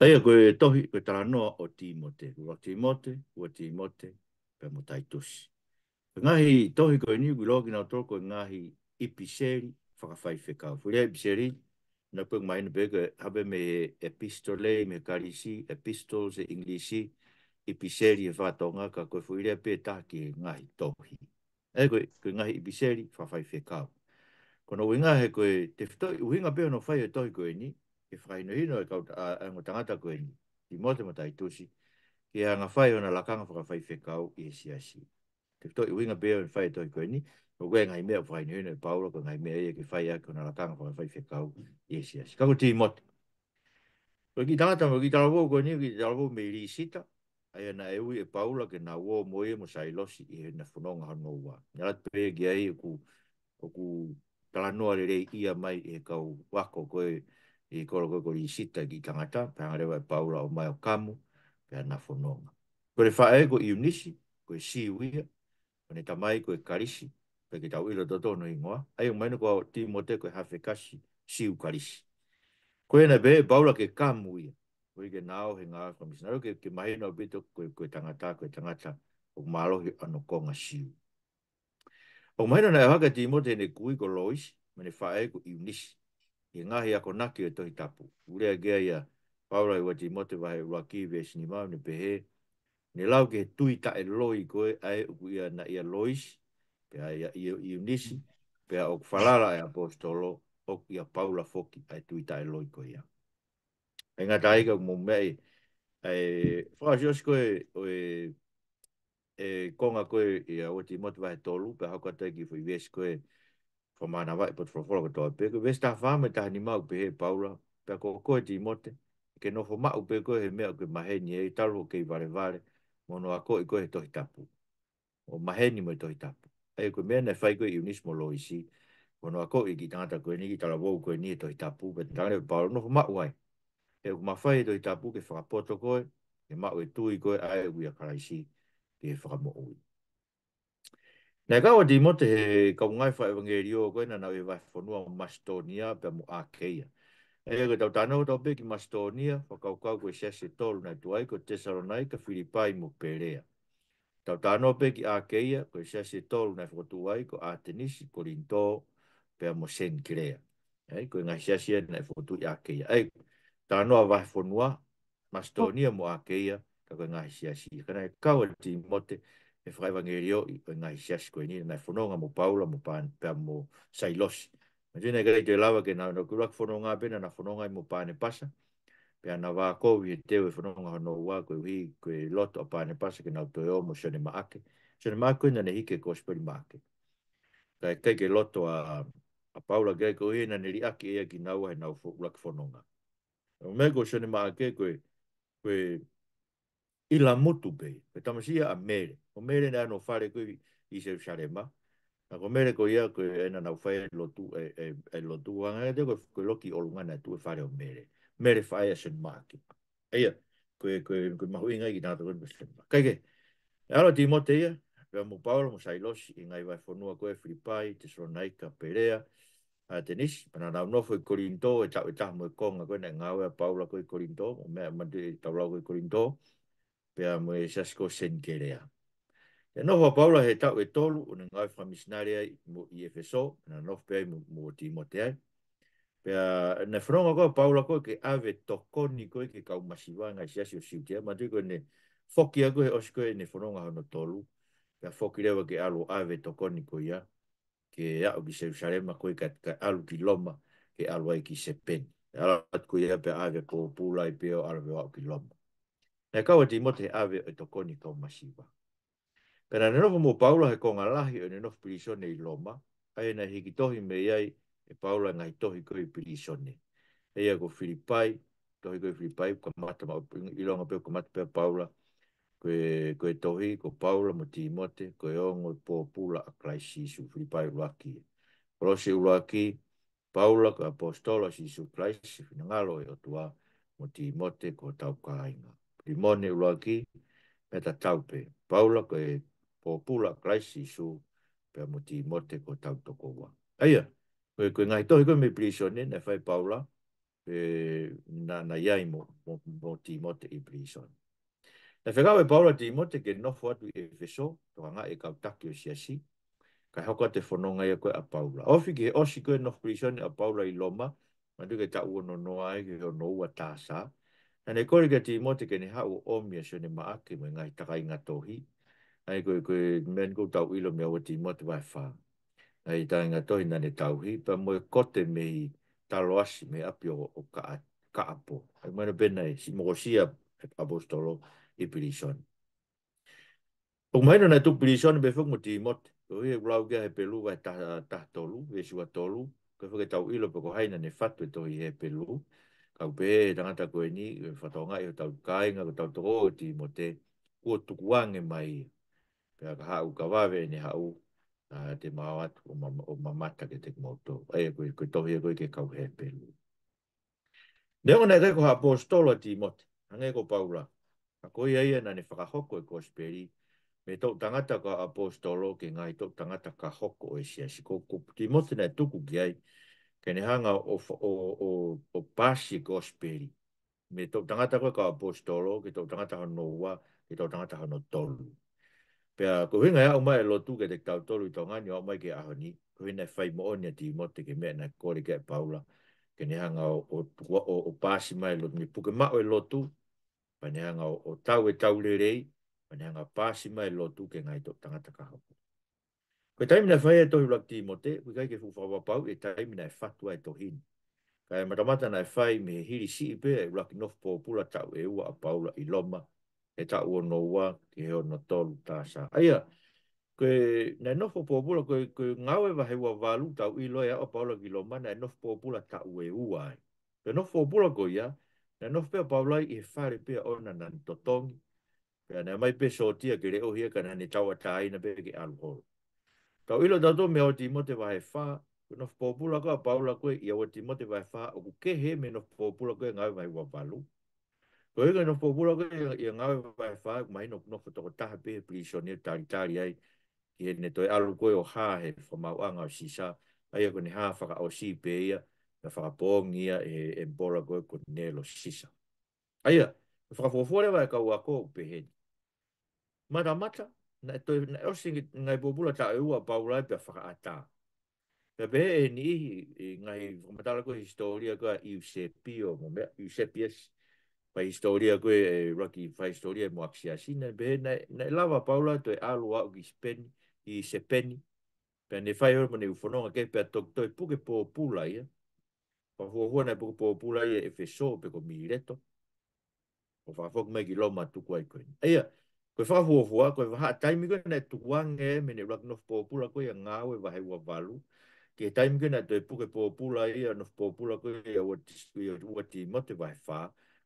Ai a koe tohi koe tara noa o Timote. Ua Timote, ua Timote, pe mo tai tosi. Ngahi tohi koe ni ui loki nao toko e ngahi ipiseri whakawhai whekau. Fulia ipiseri, na koe mai na bega habe me epistole, me karisi, epistoles e inglisi, ipiseri e whatonga ka koe fulia pe taki e ngahi tohi. Ai koe, koe ngahi ipiseri whakawhai whekau. Kono uinga koe te whtoi, uinga pe no whai e tohi koe ni, e whaino hino e kau ango tangata koe ni, i mote ma tai tusi, ke anga whai ona lakanga whaka whai whekau i e siasi. Te kito i winga beo in whai toi koe ni, o koe ngai mea whaino hino e paura, ko ngai mea e ke whai ake na lakanga whaka whai whekau i e siasi. Kako ti i mote. Koe ki tangata mo ki talavou koe ni, ki talavou me iri sita, ai ana e ui e paula ke nā wō moe mo sa ilosi i hena whanonga hano wā. Nga rat pere ki ai o e ku, o e ku talanoa re re ia mai e kau wako koe, i koro koe kori i sita ki kangata, pēnga rewa e paura o mai o kamu, pēnga na whanonga. Ko re whae ko i unisi, ko i si uia, ko ne tamai ko i karisi, pe ki tau ilo toto no ingoa, ai o maina ko ao ti mote ko i hawhi kasi, si u karisi. Ko e na be, paura ke kamu uia, ko i ke nao he ngā kwa ke, ke mahino a bito ko i tangata, ko i tangata, o malohi ano konga si u. O maina na e haka ti mote ne kui ko lois, mene whae ko i unisi, i ngahi ako naki o tohi tapu. Urea gea ia paurai wa jimote wahe rua ki vesi ni mau ni pehe. Ni lau ke tui ta e loi koe ae uku ia na ia lois, pea ia ia iunisi, pea ok falara e apostolo, ok ia paula foki ae tui ta e loi koe ia. E ngā taiga mō mei, ae whaasios koe o e e konga koe i a oti motu tolu, pe hau katoe ki fui vies koe, fa mana vai pot fro fro to pe ko vesta fa me ta ni mau pe he paura pe ko ko di e mote ke no fo ma u pe ko he me ko ma he ni e talu ke vare vare mo no ako i ko he to hitapu o ma he ni mo to hitapu e ko me na fai ko i mo lo isi mo no ako i ki tanga ta ko ni ki tala wo e e ko ni to hitapu pe ta le pa no fo ma u ai e ko ma fai to hitapu ke fo fa poto ko e ma u tu i ko ai u ya si ke fo mo u i Nā kā wā dīmo te he kau ngai whae wangeri o koe na nau e wai o Mastonia pe mo Akeia. E ego tau tānau tau pe Mastonia, wha kau kau koe sese tolu nai tuai ko Tesaronai ka Filipai mo Perea. Tau tānau pe ki Akeia, koe sese tolu nai whakotuai ko Atenisi, Korinto, pe mo Senkirea. E koe ngai sese e nai whakotu i Akeia. E tānau a wai whanua, Mastonia mo Akeia, ka koe ngai sese. Kana e kau wā dīmo te he e fai vangeri o e ngai sias koe ni, nai fononga mo paula mo pan, pia mo sai losi. Ma jine gai te lawa ke na no kurak fononga bina na fononga i mo pane pasa, pia na wā kou i e teo e whanonga hono wā koe hui koe loto o pane pasa ke na e o toi o mo sione maake. Sione maake koe nane hike koe spori maake. Kai kai ke loto a, a paula gai koe hui nane ri ake ea ki na wā he na o kurak whanonga. O mego sione maake koe, koe, koe i la motu pe, pe tamasia a mele. O mele nea no whare koe i se ma. A ko mele koe ia koe ena nau whae lotu, e, e, e lotu wanga, e te koe koe loki o lungana tu e whare o mele. Mele whae a sen maki. Eia, koe, koe, koe, koe mahu inga i nata koe mele sen maki. Kaike, e ala ti mote ia, pe amu paolo, mo sai losi, inga i wai whonua koe whiripai, te sronaika, perea, a te nisi, pana nau nofo i korinto, e tau e tahmo i e konga koe, na ngāwea paola koe korinto, o mea mante i tau lau koe korinto, pia mo e sasko sen kerea. E noho paula he tau e tolu o ne ngai wha misinaria mo i efeso, na noho pia mo o timote ai. Pia ne whronga koe paula koe ke ave tokoni koe ke kau masiwa ngai sasi o siutia, ma tui koe ne whoki a koe osko e ne whronga hono tolu, pia whoki rewa ke alo ave tokoni koe ia, ke au ki Serusarema koe ka, ka alu ki Loma, ke alu ai ki Sepeni. Ala atko ia pia ave kōpūlai pia o alu ki Loma. E kawa di mote awe e to koni kau masiwa. Pena ne mo Paulo he konga lahi o ne nofo pilisone i Loma, a na hiki tohi me iai e Paulo ngai tohi koi pilisone. E ia Filipai, tohi koi Filipai, ko mata ma ilonga peo ko mata peo Paulo, koe, koe tohi ko Paulo mo mote, koe ongo i po pula a Christ Jesus, Filipai uraki. Kolosi uraki, Paulo ko apostolo Jesus Christ, finangalo e otua mo Timote ko tau kainga i moni ura ki me ta taupe. Paula ko e pōpula Christ Isu pe amu ti mote ko tau toko wa. Aia, koe koe ngai tohi koe me plisho ni ne whai Paula e, na, na iai mo, mo, mo ti mote i plisho ni. Na whekawe Paula ti mote ke nofu atu i Efeso to anga e, e kau taki o siasi ka hoko te whanonga ia koe a Paula. Ofi ke osi koe nofu plisho ni a Paula i Loma Mandu ke tau no noa e ke ono ua tāsaa Ane koe ke ti mo ke ni hau o mia se ne maake me ngai takai ngā tohi. Ane koe koe men ko tau ilo mea wa ti mo te wai whā. Ane tai ngā tohi na ne tauhi, pa mo e kote me i taro asi me api o, ka, apo. Ane mo bena e si mo sia apostolo i pirishon. Pong maino na tuk pirishon be fuk ti mo te. Koe e rau gea he pelu wai ta, ta tolu, vesua tolu. Koe fuk e tau ilo pa ko ne fatu e tohi he pelu tau pē, tangata koe ni, whatau ngai o tau kāinga, ko tau toko o ti mo te kua tukuange mai. Pea ka hau ka wawe ni hau uh, te mawatu o, ma, o mamata ke te kumoto. Ai e koe, koe tohi e koe ke kau he pēlu. Neonga nei reko ha apostolo ti mo te, hangei ko paula. A koe ai e nani whakahoko e koe speri, me tau tangata ka apostolo ke ngai tau tangata ka hoko e siasi. Ko, ko ti mo te nei tuku ki ai, ke hanga o, o, o, o pasi gospel. Me tō tangata koe ka apostolo, ke tō tangata ha no wa, ke tō tangata ha no tolu. Pea, ko hinga ea umai e lotu ke te tau tolu i tōngani, o mai ke ahoni, ko hinga e whai mo'oni a timote ke mea na kore ke paula, ke ne hanga o, o, o, o pasi mai lotu, ni puke mao e lotu, pa ne hanga o, o tau e tau lerei, pa ne hanga pasi mai lotu ke ngai tō tangata ka hapo. Ko tai mina fai e to lak ti mo te, ko kai ke fufa wa pau e tai mina e fatu ai to hin. Ka e matamata nai fai me hiri si i pe e lak nof po pula tau e ua a paula i loma, e tau o no wa ki heo no tolu ta sa. Aia, ko e nai nof po pula ko e ngau e vahe ua walu tau i loa a paula ki loma, nai nof po pula tau e ua ai. Ko nof po pula ko ia, nai nof pe a paula i e fare pe a ona nan totongi, Pea nea mai pe sotia ke reo hia kanane tawa taina pe ke alu horo. Tau ilo tato me o Timote wa he wha, ko nof pōpula koe paula koe i awa e Timote wa he wha, o ku ke he me nof pōpula koe ngāwe wa he wapalu. Ko hika nof pōpula koe i a ngāwe wa he wha, ku maino kuno ko toko taha pehe prisho ne tari tari ai, ki he ne toi alu koe o hā he wha mau anga o sisa, ai ako ne hā whaka o si pe na whaka pōng e, e mbora koe ko nelo sisa. Ai a, whaka fōfuare wa e kau a kō pehe. Mata mata, na to na o sing na bo bula ta u ba u lai pa fa ata pe be ni nga e ngai komentar ko historia ko e e i se pio mo me i se pies pa historia ko rocky pa historia mo axia sin be na na lava paula to a lu a gi spen i se pen pe ne fai yo mo ne u fono ke pe to to pu po pula ia pa fo ho na pu po pula e fe so pe ko mi reto o fa fo ko me ki lo ma tu ko ai koe wha hua hua, koe waha a taimi koe nei tukua nge me ne rak nof pōpula koe a ngā we wahe ua walu. Ke taimi koe nei tue puke pōpula i a nof pōpula koe a uati mote wahe wha.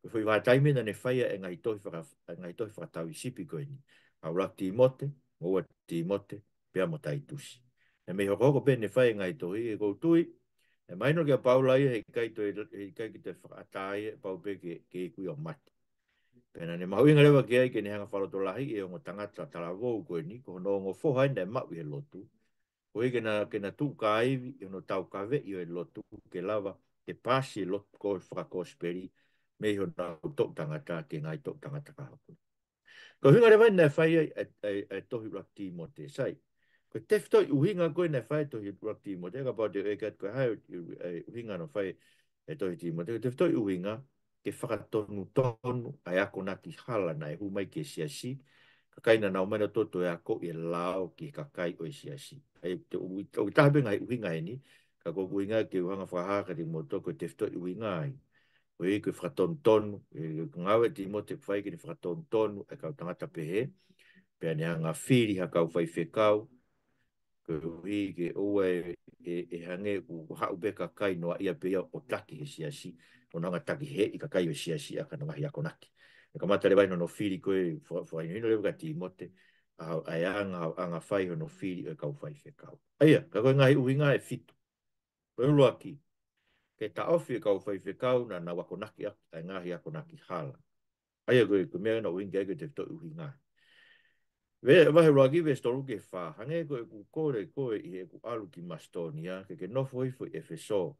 Koe whai waha taimi na ne whaia e ngai tohi whakatau e i sipi koe ni. A urak ti mote, mo uati mote, pia mo tai tusi. E mei hokoko pe ne whai e ngai tohi e koutui. E maino ki a paula i hei kai ki te whakatai e paupe ke e kui o mate. Pena ne mahu inga lewa ke ai ke ne hanga whalo tolahi e ongo tangata tala wou koe ni, ko hono ongo fohai nei mawi e lotu. Ko ke na, ke na tū ka aivi e ono tau ka vei e lotu ke lava te pāsi e lotu koe whakakosperi me iho na tok tangata ke ngai tok tangata ka hapu. Ko hinga lewa nei whai ai e, e, e, e tohi rakti mo te sai. Ko tefto i uhinga koe nei whai tohi rakti mo te, ka pao te e koe hai uhinga no whai e tohi ti mo te, ko tefto i uhinga koe ke whakatonu tonu a ako nā ki hala nai hu mai ke siasi, kakaina nā umana toto e ako e lao ki kakai o e siasi. Ai te uitahabe ngai uhinga e ni, ka kua uinga ke uhanga whakahaka di moto ko te fito uinga e. O e koe whakaton tonu, e, e ngawe ti mo te whai ke ni whakaton tonu e kau tangata pehe, pia ne hanga whiri ha kau whai whekau, ko hui ke owe e, e, e hange u haupe kakai noa ia pia o taki he siasi. Si o nanga taki he i kakai o shia shia ka nangahi ako naki. E ka mata le vaino no whiri koe, whai nui no lewa ka mote, a e anga, anga whai o no whiri e kau whai whekau. Aia, ka koe ngahi uinga e fitu. Koe ulua ki, ke ta ofi e kau whai whekau na na wako naki aki, a ngahi ako naki hala. Aia koe, koe mea na uinga e koe te fito uinga. Ve vahe ragi ve sto ruke fa hange ko ku kore ko i e ku alu ki mastonia ke ke no foi foi efeso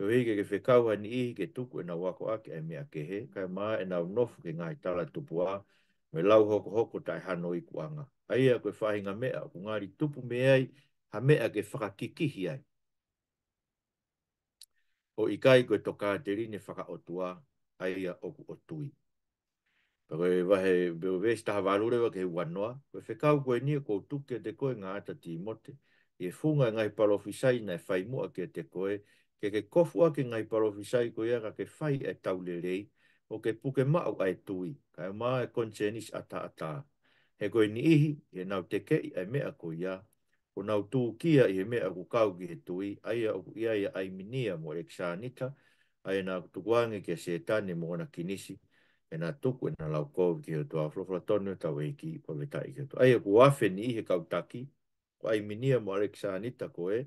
Ko hei ke whekau ni ihi ke tuku e na wako ake e mea ke he, kai maa e nau nofu ke ngai tala tupu a, me lau hoko hoko tai hano i kuanga. Ai a koe whahinga mea, ku ngari tupu me ai, ha mea ke whakakikihi ai. O i kai koe toka te rine whaka o tua, ai a oku o tui. Pa koe wahe beo vesi taha walurewa ke wanoa, koe whekau koe nia e ko tuke te koe ngā ata ti mote, e funga e ngai palofisai na e whaimua ke te koe ke ke kofua ki ngai parofisai ko ia ka ke fai e taulerei o ke puke mau ai tui, ka e maa e konchenis ata ata. He koe ni ihi, he nau te kei ai mea ko ia, o nau tū kia i he mea ku kau ki he tui, ai a uku iai ai minia mo e ksanita, ai e nā tukuangi ki a setane mo ona kinisi, e nā tuku e nā lau kou ki he tua flofla tonu tau eiki i pavetai ki he tua. Ai a e ku wafe ni ihe kautaki, ai minia mo e ksanita ko e,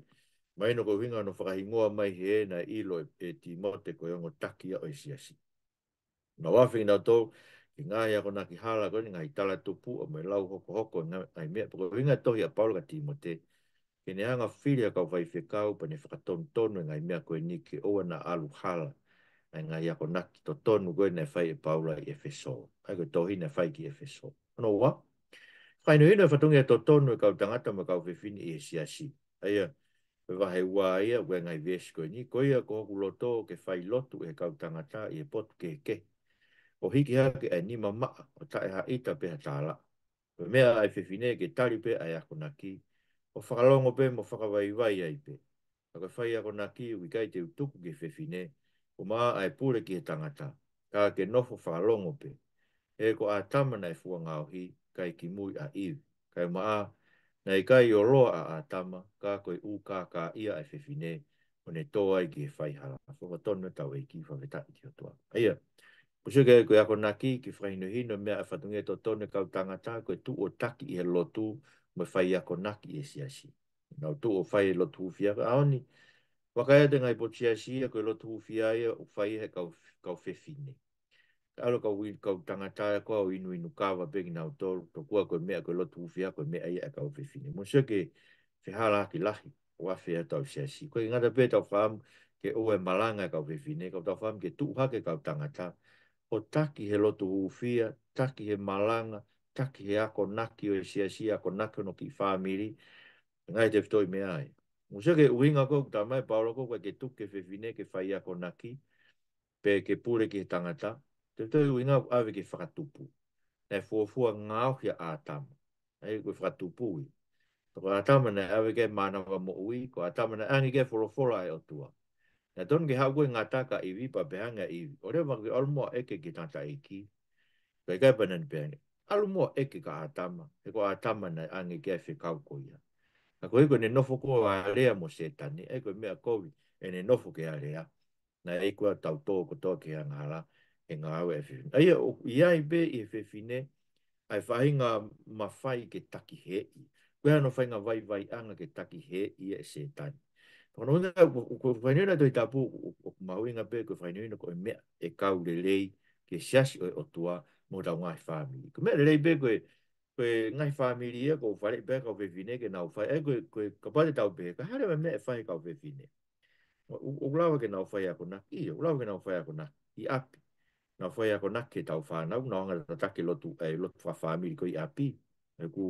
Mai no ko winga no whakahi ngoa mai he na ilo e, e ti mote ko yongo takia o isi asi. Nga wafi nga tō, ki ngāi ko nga ki hāla koni ngā hitala tupu o mai lau hoko hoko nga ai mea. Pako winga tohi a ka ti mote, ki ne hanga whiri a kau whai whekau pa ne whakaton tonu ngai mea koe ni ki oa na alu hāla ai ngāi ako nga ki to tonu koe nga whai e paula i efeso. Ai ko tohi nga whai ki efeso. Ano wa? Whainu hino e whatungi a to tonu e kau tangata ma kau whiwhini i isi e asi. Aia. Aia. Pe wahe wā ia, ngai vēsi koe ni, koe ia ko hoku loto ke whai lotu e kau tangata i e potu ke ke. O hiki hake e nima maa, o tae ha ita pe ha tāla. Pe mea ai whiwhine ke tari pe ai ako na ki. O whakalongo pe mo whakawai wai ai pe. A koe whai ako na ki, ui kai te utuku ke whiwhine, o maa ai pūre ki he tangata. Ka ke nofo whakalongo pe. E ko a tamana e fua ngāo hi, kai ki mui a iu. Kai maa, Nei kai o roa a atama, kā koe u kā kā ia e whewhine, o ne toa i ki e whaihara. Whaka tonu tau e ki whawetai ki o toa. Aia, o sio kei koe ako naki ki whaino hino mea e whatunge to tonu kau tangata, koe tu o taki i he lotu, mwe whai ako naki e siasi. Nau tu o whai e lotu hufia, a oni, waka e te ngai po siasi, a koe lotu hufia e o whai e kau whewhine aro ka wi ka tanga ta e ko inu inu ka va pe na to to ku ko me ko lo tu fia ko me ai ka o fini mo se ke fe hala ki la ki wa fe ta o se si ko inga da pe ta ke o e malanga e ka o fini ka ta fam ke tu ha ke ka tanga ta o taki he lo tu taki he malanga taki he ako naki o se si ako naki no ki family ngai te fto me ai mo se ke winga ko ta mai paulo ko ke tu ke fe ke fa ia ko naki pe ke pure ki tanga ta te tau i ngā awe ki whakatupu. Nei fuafua ngā ki ātama. Nei kui whakatupu i. Ko ātama nei awe ki mānawa mo ui. Ko ātama nei angi ki wholofora e otua. Nei tonu ki haukui ngā taka i wipa behanga i. O rea maki alumua eke ki tanta eki. ki. Kei kai panan behanga. Alumua eke ka ātama. He ko ātama nei angi ki awe kaukoia. A koe ko ne nofo ko a rea mo se tani. E koe mea kovi e ne nofo ki a rea. Nei eko a tautou ko tō ki a ngā rao e ngā au e whiwhine. Ai, o, ia i be i e whiwhine, ai whahi ngā mawhai ke taki he i. Koe anō whai ngā vai vai anga ke taki he i e se tani. Kono unga, ko whai nui na tō i tāpū, o kumahui ngā be, ko whai nui na ko e mea e kau le lei ke siasi o e otua mō tau ngā whāmiri. Ko mea le lei be koe, e koe ngai whāmiri e ko whare be kau whiwhine ke nau whai, e koe, koe kapate tau be, ko hare me mea e whai kau whiwhine. O, o, ke nau whai ako naki, o ke nau whai ako i api na foi a kona ke tau fa na no nga ta ke lotu e eh, lotu fa family ko i api e ku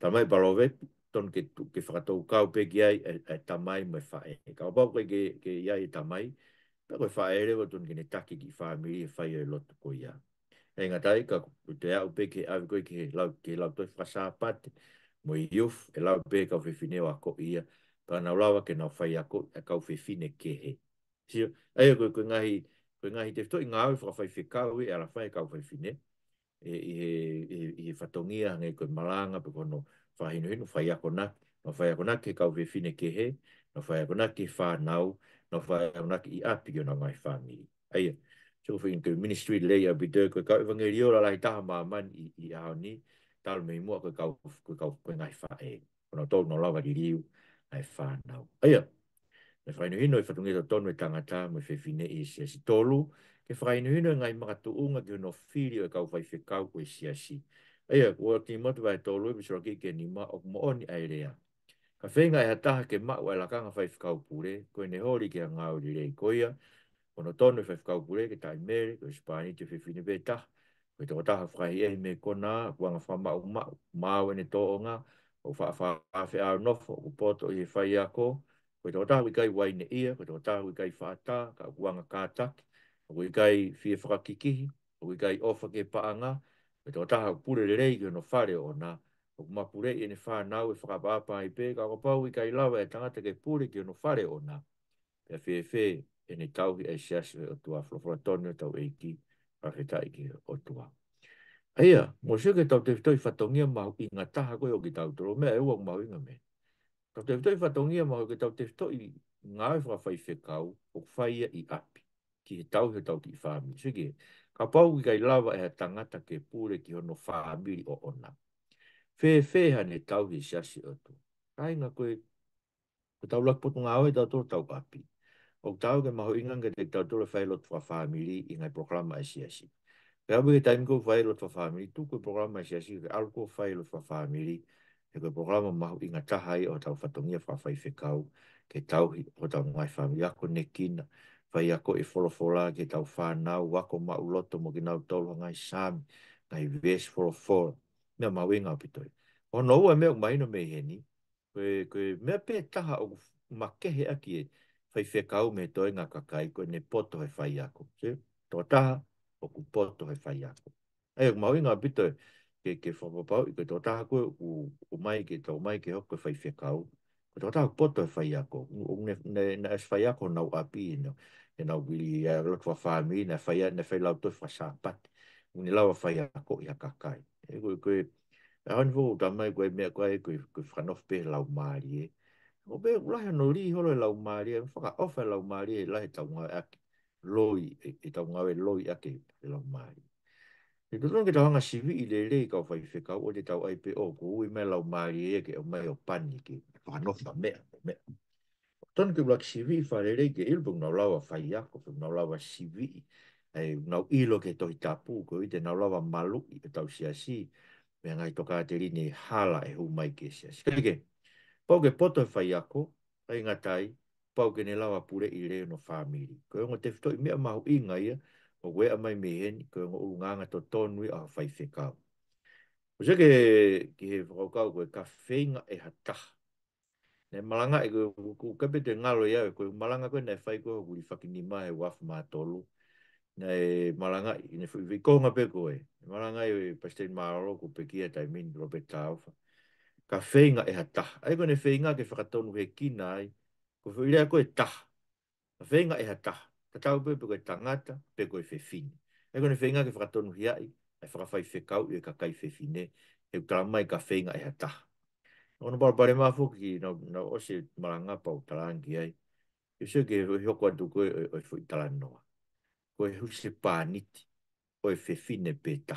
ta mai balove ton ke tu ke fra tau kau pe ki ai e, eh, e, eh, ta mai me fa e ka ba ke ke e e ia e ta mai pe ko fa ere ko ton ke ne taki ki family e fa e lotu ko ia e nga tai ka ku te au pe ke au ko ke lau ke lau to fa sa pat mo i uf e la pe ka fe fine wa ko ia pa na lava ke na fa ia ko ka fe fine ke he Sio, ai ko ngahi, Koe ngā hi te fitoi ngā ui whakawhai whikau i ara whai kau whai whine, e, e, e, e, e whatongia hanga i koe maranga pe kono whahinu hinu, whai ako naki, no whai ako ke kau whai whine ke he, no whai ako naki whanau, no whai ako ke i api yo na mai whangi. Aia, tuko whai ngai ministry lei a bidu, koe kau iwa ngai riora lai taha maaman i, i ahau ni, talo mei mua koe kau koe ngai whae, kono tōk no lawa di riu, ngai whanau. Aia, aia, Le whainu hino i whatungeta tonu e tangata mo i whewhine i sia si tolu. Ke whainu hino i ngai maka tuunga ki hono whiri o i kau whai whekau ko sia si. Ia, ua ti matu wai tolu i bisura ki ke ni ma o mo oni ai rea. Ka whenga i hataha ke ma ua i lakanga whai whekau pure, koe ne hori ke a ngau rei koia. Kono tonu i whai whekau pure ke tai mele, koe spani te whewhine beta. Koe toko taha whai ehi me kona, kuanga wha ma ua mawe ne toonga, o wha wha awhi a nofo, o poto i whai ako. Koe koe tau tau i gai wai ne ia, koe tau tau i gai whātā, ka kuanga kātaki, koe gai whie whakakikihi, koe gai ofa ke paanga, koe tau tau pure re rei no whare o nā, koe kuma pure i ne whānau e whakapāpā i pē, ka kapau i gai lawa e tangata ke pure ki no whare o nā, pia whie whie e ne e tau e siasi o tua whlofora tonu tau eiki, a he taiki o tua. Aia, mo sio ke tau te whitoi whatongia mahu i taha koe o ki tau toro mea e ua mahu inga mea. Tau te whitoi whatongia mahu ke tau te whitoi ngā whaka whai whekau o whaia i api ki he tau he tau ki whāmiri. Sige, ka pau ki kai lawa e ha tangata ke pūre ki hono whāmiri o ona. Whē whē hane tau he siasi o tu. Kai ngā koe, ko tau lakpoto ngā oe tau tōru tau api. O tau ke mahu inganga te tau tōru whailot wha whāmiri i ngai programma e siasi. Pea mui ke taimiko whailot wha whāmiri, tūko programma e siasi, ke alko whailot wha whāmiri, he koe porama mahu inga tahai o tau whatongia whawhai whekau, ke tauhi o tau ngai whami ako ne kina, whai ako e wholofola ke tau whanau, wako mau loto mo ginau tolo ngai sami, ngai ves wholofola, mea mau inga e o pitoi. O e no ua mea maino me heni, koe, koe mea pē taha o makehe aki e whai whekau me toi ngā kakai, koe ne poto he whai ako. Tō taha, o ku poto he whai ako. Ai, mau inga e o ke ke whapapau i koe tō tāku u, u mai ke tō mai ke hoko whai whekau. Ko tō tāku poto e whai ako. O ne, ne, ne es whai ako nau api e nau. E nau wili e rotu a whāmi na whai a na whai lau tō whai sāpat. O ne lau a whai ako i a kakai. E koe koe e hanu vō tā mai koe mea koe koe koe whanof pe lau maari e. O be lahi anō rī holo e lau maari e. Whaka ofa e lau maari e lahi tau ngā aki. Loi, e, e tau ngā loi ake e lau maari. E tu tonu ki tawanga sivi i lele i kau fai whekau, o te tau ai pe o ku ui mai lau maari e ke o mai o pani ke whanofa mea, mea. Tonu ki blaki sivi i fai lele ke ilbong nau lawa fai yako, pe nau lawa sivi i, e nau ilo ke tohi tapu ko i te nau lawa malu i pe tau si asi, me ngai toka te rini hala e hu mai ke si asi. Kalike, pau ke poto e fai yako, ai ngatai, pau ke ne lawa pure i reo no whamiri. Ko e ngote fito i mea mahu i ngai ia, o we a mai mehen ko ngā e ngā to tonu a fai fe ka o se ke ki he ko ka ko ka fe e hata ne malanga e ko ka pe te ngalo ya ko malanga ko ne fai ko ku i fakini ma e waf ma tolu ne malanga i ne fai e ko pe ko malanga i pastel maro ko pe ki e tai min lo ka fe e hata ai ko ne fe ke fa tonu he kinai ko fu ia ko e ta fe nga e hata Ka tau pe pe koe tangata, pe koe fe fini. E kone whenga ke whakatonu hiai, e whakawhai fe kau e ka kai fe fine, e utara mai ka whenga e ha taha. Ono bara pare maa fuki ki na, na ose maranga pa utarangi ai, e se ke hoko atu koe o, o, o itara noa. Koe huse pāniti, o fe fine pe E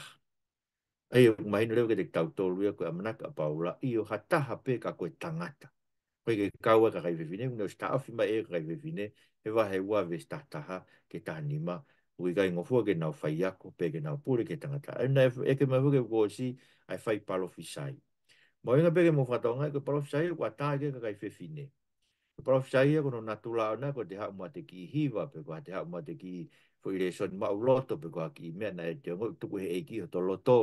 Ei, mahinu lewe ke te tau tolu ia koe amanaka pa ura, i o ha pe ka koe tangata. Koe ke kaua ka kai fe fine, kone o stafi mai e ka kai fe fine, he wahe wā vis tātaha ke tānima ui gai ngō fua ke nau whai ako pe ke nau pūre ke tangata. E nā e ke mai huke wko si ai whai palofi sai. Mo inga pe ke mō whatau ngai ke palofi kua tā ka kai whewhine. Ke palofi e kono natu lao nā ko te hau te ki hiwa pe kua te hau te ki fu i reso ni mau loto pe kua ki i mea nā e te ngō tuku he eiki hoto loto.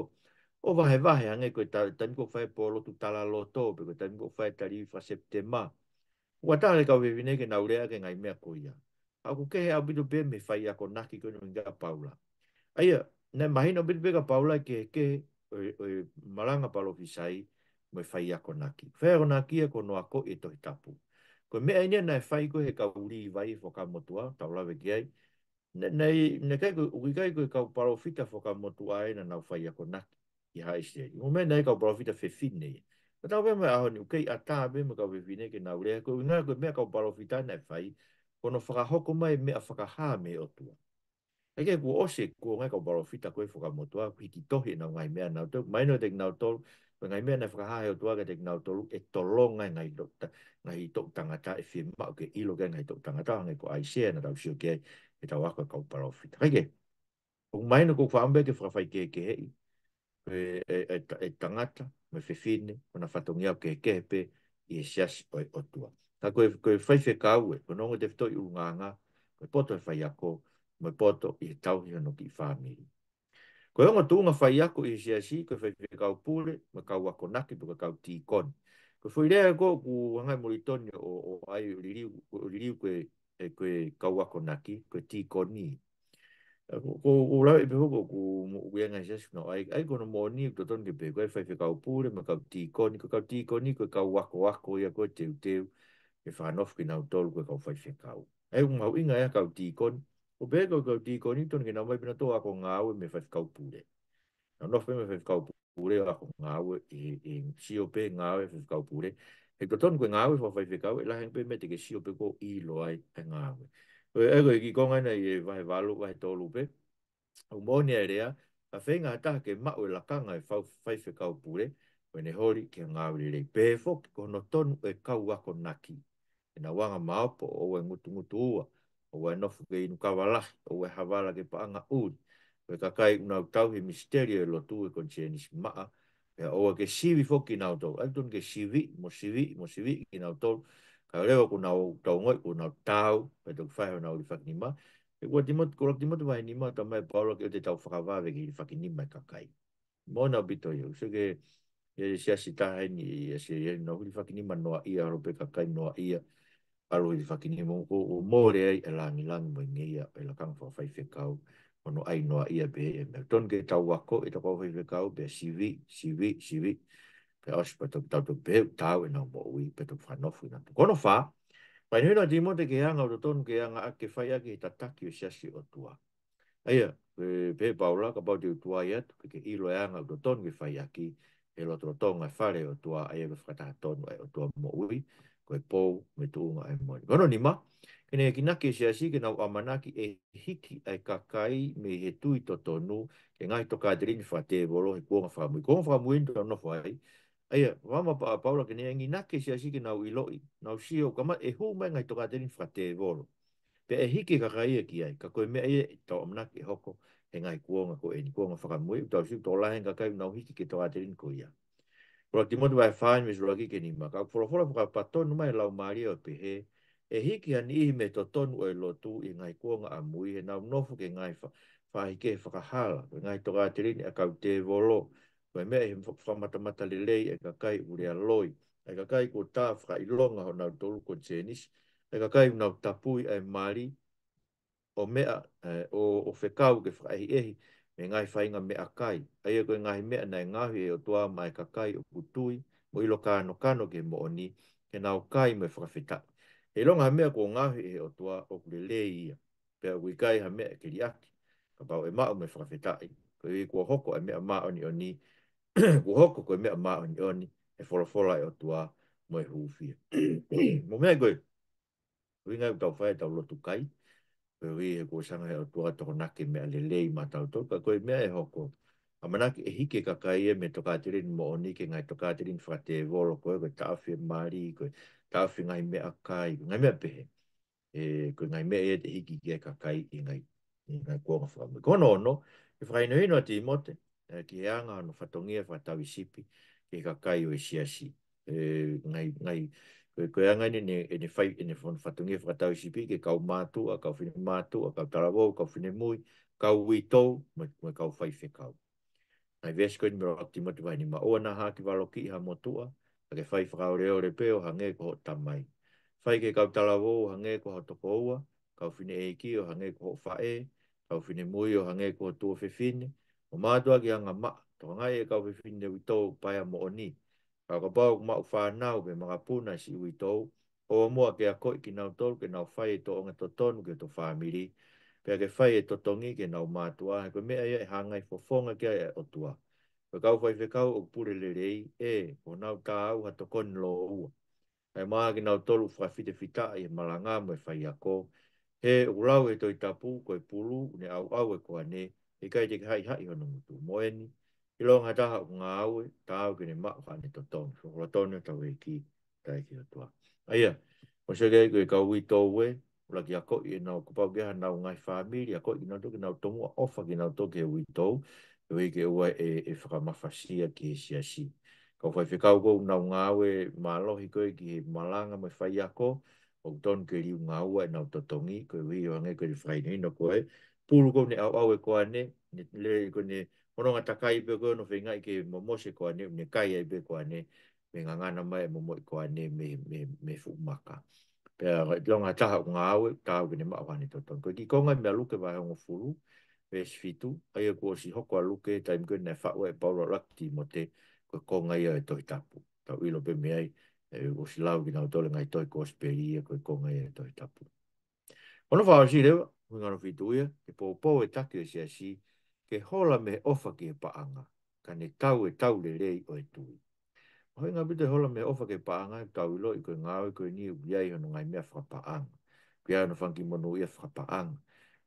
O wahe wahe ange koe tani kua whai pō lotu tala loto pe kua tani kua whai tari whasep Wa ta ka we ke naurea ke ngai me ko ia. A ko ke a bidu be me fai ko naki ko ngi paula. Ai ne mai no bidu be ka paula ke ke e, e, malanga palo fisai me fai ko naki. Fe ko naki e ko no ako e to tapu. Ko me ai na fai ko he ka uri vai fo ka motua ta ola ve gei. ne kai ko ugi kai ko ka paro fita fo ka motua e na na fai ko naki. Ia isi. Ngome nai ka paro fita fe finne. Ma tau pēmai aho ni ukei a tā pēmai kau pēwine ke nā urea, koe ngā koe mea kau parofita nai whai, kono whakahoko mai mea whakahā me o tua. Ai kei kua ose kua ngai kau parofita koe whakamotua, hiki tohe nā ngai mea nā tau, maino teki nā tolu, pa ngai mea nai whakahā he o tua ka teki nā tolu, e tolo ngai ngai dokta, ngai tok tangata e whi mao ke ilo ke ngai tok tangata, ngai kua aisea nā tau sio kei, e tau akua kau parofita. Ai kei, kua maino kua whaambe ke whakawhai kei kei e tangata, e, e, e, e, e, me fifine, ona fatongi au ke kepe, i e o oi otua. Ta koe, koe fai fe kaue, ko tefto te fitoi urunganga, poto e fai ako, koe poto i e tauhi ano ki whamiri. Koe hongo tuunga fai ako i e siasi, koe fai fe kau pule, me kau ako naki, me kau tikon. Koe fai rea e ku hangai moritoni o, o ai uririu, uririu koe, e koe kau ako naki, koe tikoni, koe tikoni, ko ko la e pho ko ko we nga se no ai ai ko no mo ni to ton ke pe ko fa fe ka pu le ma ka ti ko ni ko ka ti ko ni ko ka wa ko wa ko ya ko te te e fa no ki na tol ko ka fa fe ka u ai un mau inga ya ka ti ko o be ko ka ti ko ni ton ke na mai pina to a ko nga u me fa ka pu le no no fe me fa ka pu le a ko nga u e e si o pe nga u fa ka pu le e to ton ko nga u fa fa fe ka u la hen pe me te ke si o pe ko i lo ai nga u Oe ego e ki konga na i e vahe walo, vahe tolu pe. O mōnia e rea, a whenga a taha ke mao e lakanga e whau whaife kau pure, o ne hori ke ngāwiri rei pēwho ki kono tonu e kau ako naki. E na wanga maopo o e ngutu ngutu ua, o e nofu ke inu kawalahi, o e hawala ke paanga uri. Oe kakai unau tau misterio e lotu e konchenis maa, e o ke siwi fo ki nautou, e tun ke siwi, mo siwi, mo siwi ki nautou, a lewa ku nao tau ngoi, ku nao tau, pe tuk whaeho nao li whaki nima, e kua timot, ku rak timot wai nima, ta mai paura ki o te tau whakawawe ki li whaki ma ka kai. Mo nao bito iu, so ke, e si asi tahe ni, e si e nao li whaki nima noa ia, aro pe ka kai noa ia, aro li whaki nima, o mōre ai, e langi langi mo inge ia, e la kang whawhai whekau, ono ai noa ia be, e me ton ke tau wako, e tako whai whekau, be siwi, siwi, siwi, siwi, pe os pe to to to pe ta we no bo wi pe to fa no fu na ko no fa pa ni no dimo te ke ang o ton ke ang a ke fa ya ke ki o sia si o tua ai e, pe paula ka ba di tua ya pe ke i lo ya e ang o ton ke fa ya ki e lo tro ton fa le o tua ai e fa ta ton o tua mo wi ko e po me tu ma e mo ko no ni ma ke ki na ke sia si ke na o ki e hiki ai kakai me he tu to tonu ke ngai to ka drin fa te volo e ko fa mo ko ndo no fa ai Aia, wama pa paula ke neangi na ke sia sike nau iloi, nau sio, kama e hou mai ngai toka terin whate e volo. Pe e hike ka kaia e ki ai, ka koe mea ia e tau amna ke hoko, he ngai kuonga ko e ni kuonga whakamue, tau siu tō lahen ka kai nau hiki ke toka terin ko ia. Kura ti motu wai whaen mesu laki ke ni maka, kura whora whuka pato numai lau maria o pe he, e hiki an ihi me to tonu e lotu i ngai kuonga a mui, he nau nofu ke ngai whahike whakahala, ngai toka terin e kau te volo, Koe mea he whamata mata lei e ka kai ure loi. E ka kai ko tā whaka i longa ho nau tolu ko tēnis. E ka kai unau tapui e Māori o mea e, o, o whekau ke whaehi ehi me ngai whainga mea kai. Ai e koe ngai mea nei ngahi e o tua mai ka kai o kutui o ilo kāno kāno ke mo ni he nau kai me whakawhita. E longa mea ko ngahi e o tua o kule lei ia. Pea ui kai ha mea e kiri aki. Ka bau e mao me whakawhita i. Koe i kua hoko e mea mao ni o ni ku hoko koe mea maa oni oni, e wholawhola e o tua moe hūwhia. Mo mea koe, hui ngai utau whae tau lotu kai, pe hui e koe sanga e o tua toko nake mea le lei ma tau tau, ka koe mea e hoko. A manake e hike ka kai e me tokaterin mo oni ke ngai tokaterin whakate e volo koe, koe taafi e maari, koe taafi ngai mea kai, ngai mea pehe. E, koe ngai mea e te hiki ke ka kai i ngai, i ngai kuonga whakamu. Kono ono, e whakaino ino te imote, e anga no fatongia fatawi sipi ki ka kai o isiasi e, e ngai ngai ko koe anga ni ni ni fai ni fon fatongia fatawi sipi ke ka matu a ka fini matu a ka tarabo ka fini mui ka wito mo mo ka fai fe ka ai ves koe ni mo optimati vai ni ma ona ha ki valo ki ha motua a ke fai fra ore ore peo hange ko tamai fai ke ka tarabo hange ko hotoko ua ka fini eiki o hange ko fae ka fini mui o hange ko tuo fe fini O mātua ki anga ma, to ngai e kau whiwhine wi tō pai a mo ni. Kau ka pau ku mau whānau ke mga puna si wi tō, o mua ke a koi ki nau tōru ke nau whai e tō onga tō tonu ke tō whāmiri, pia ke whai e tō tongi ke nau mātua, he koe mea e hangai fo whonga ke e o tua. Kau kau whai kau o pure le rei, e, o nau tā au ha tō koni lo o ua. Hei maa ki nau tōru whawhite whita e malanga mo e whai a kō, he ulau e tō i tapu koe pulu, ne au au e koe nei, i kai te hai hai hono mutu moeni, i longa taha o ngā aue, tā au kene mā whane to tonu, so hola tonu tau e ki, tā e ki o tua. Aia, o se kei koe kau i tō we, ula ki a koi e nau kupau ke nau ngai whamiri, a koi ki nau toki nau tomua ofa ki nau toki e ui tō, e wei ke ua e, e whakamawhasia ki e sia si. Kau whai whikau kou nau ngā aue mā lohi koe ki he malanga mai whai ako, o tonu ke riu ngā ua e nau totongi, koe wei o hange koe whainu ino koe, pulu ko ne au e koa ne, ne le ko ne ononga takai pe ko no fenga ke momose koa ne ne kai ai pe koa ne me nga na mai mo mo e koa ne me me me fu maka pe ro longa ta ko nga au ta ko ne ma wa ne ko ki ko nga me luke ba ngo fulu pes fitu ai e ko si hoko luke time good ne fa we paulo rakti mo te ko ko nga ia e to tapu ta wilo pe me ai e ko si lau ki na tole nga to ko speri ko ko nga ia to tapu ono va si hunga no fituia, e pō po e taki o sia si, ke hola me ofa ki paanga, ka ne tau e tau le rei o e tui. Hoi ngā bita hola me ofa ki paanga, e tau ilo i koe ngāo i koe ni u e liai hono ngai mea whaka paanga, pia hono whanki mono ia whaka paanga,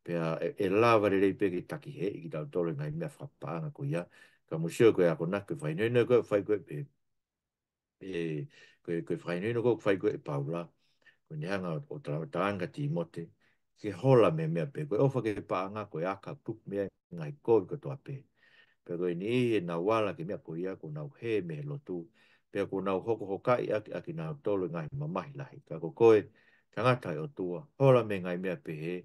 pia e, e lava le rei peke taki he, i ki tau tolo ngai mea whaka paanga ko ia, ka musio koe ako nake whai nene koe whai koe pe, e koe koe whai nene koe whai koe e paula, koe nehanga o, o tāngati i mote, ke hola me me pe koe ofa ke pa nga koe aka puk me ngai koe ko toa pe pe koe ni e na wala ke mea koe ako nau he me lotu pe ko nau hoko hokai aki aki nau tolu e ngai mamahi lahi ka ko koe tangata e o tua hola me ngai mea pe he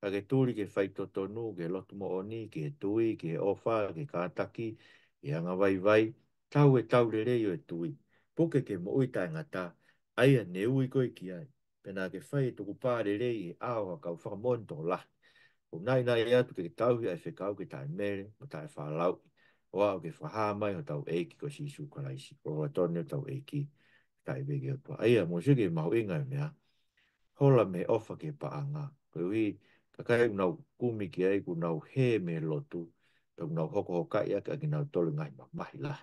ka ke tuli ke fai toto nu ke lotu mo oni ke tui ke ofa ke kātaki ke anga vai vai tau e tau le reo e tui puke ke mo uita ngata aia ne ui koe ki ai pena ke fai tuku pare rei e au a kau whakamon tō la. O nai nai atu ke tauhi ai e whi kau ke tai mere, ma tai whalau. O au ke whaha mai o tau eiki ko si su kalaisi. O a tonne o tau eiki kai wege atua. Aia, mō suke mau inga e mea, hola me ofa ke paanga. Koe hui, ka kai unau kumi ki ai ku nau he me lotu, ta unau hoko hoka ia ka ki nau tolu ngai ma mahi la.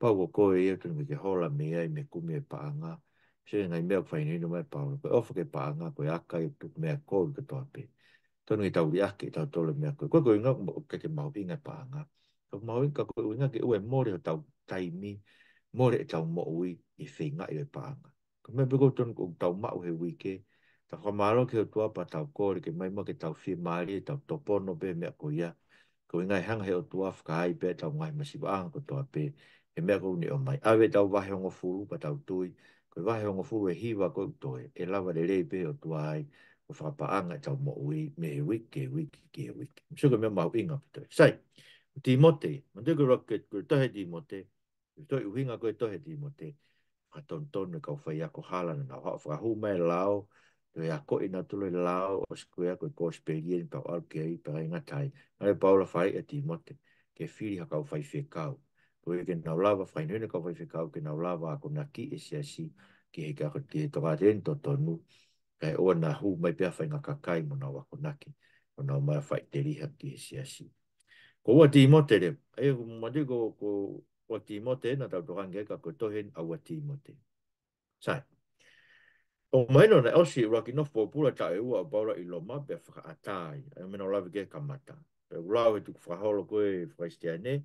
Pau o koe ia tunu ke hola me ai me kumi e paanga. se ngai mea whai nei no mai pāu. Koe ofa ke pā ngā koe aka i tuk mea kōru ke tōa pē. Tonu i tauri ake i tau tole mea koe. Koe koe ngā ke ke mau i ngai pā ngā. Koe mau i ka koe ui ngā ke ue mōre o tau taimi, mōre e tau mo ui i whinga i e pā ngā. Koe mea piko tonu kong tau mau he ui ke, ta whamaro ke o tua pa tau kōre ke maima ke tau whi maari, tau topono pē mea koe ia. Koe ngai hanga he o tua whakahai pē tau ngai masiwa anga ko tōa pē. E mea koe ni o mai. Awe tau wahe ongo furu pa tau tui, koe wahe o ngofu e hiwa koe toe, e lawa le lebe o tuai, o whapaanga tau mo ui, me e wiki, wiki, ki e wiki. me mea mahu inga pitoe. Sai, ti mote, mantuka roke, kuri tohe ti mote, kuri toi uhinga koe tohe ti mote, ka tontonu ka uwhai ako hala na nao, whaka humai lao, Tui a koi na tulu i lao o skuea koi ko spelien pa o alkei pa ingatai. Nare paula whai e ti mote ke whiri haka o whai whekau. Pui ke nau lava whai nui na kawa whikau ke nau lava ako na ki e si si ki hei kako te toka te ento tonu kai e oa na hu mai pia whai ngā kakai mo nau ako na ki o nau mai whai te riha ki e si si. Ko ua ti imote re, e ko mwati ko ua ti imote na tau toka ngei kako tohen a ua imote. Sai. O maino na osi e i no nofo pula ta e ua a baura i loma pia whaka atai. E mena o lawe ke kamata. E ulawe tuku whaholo koe whaistia nei.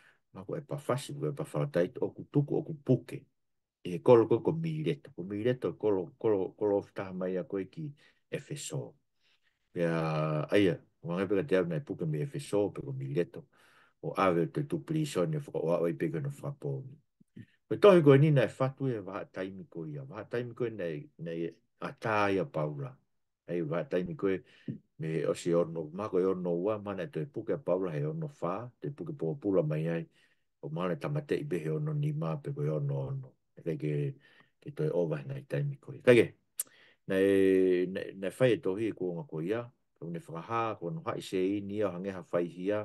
ma ko e pa fasi ko e pa fatai o ku tuku o ku puke e kolo ko ko mireto ko mireto kolo kolo kolo ta mai ko e ki efeso e a aia o ngai pe ka te ana puke me efeso pe ko mireto o ave te tu prisione fo o ai pe ko no fa po pe to ko ni na fatu e va taimi ko ia va taimi ko nei nei a paula ai va taimi ko me o se ono mako e ono ua mana te puke paula he ono fa te puke po pula mai ai o mana ta mate i behe ono ni ma pe ko ono ono e kai ke ke toi owa hina i taimi koe kai ke na e na e fai tohi e kuonga ko ia ko ne whakaha ko ono hai se i ni a hangeha fai hia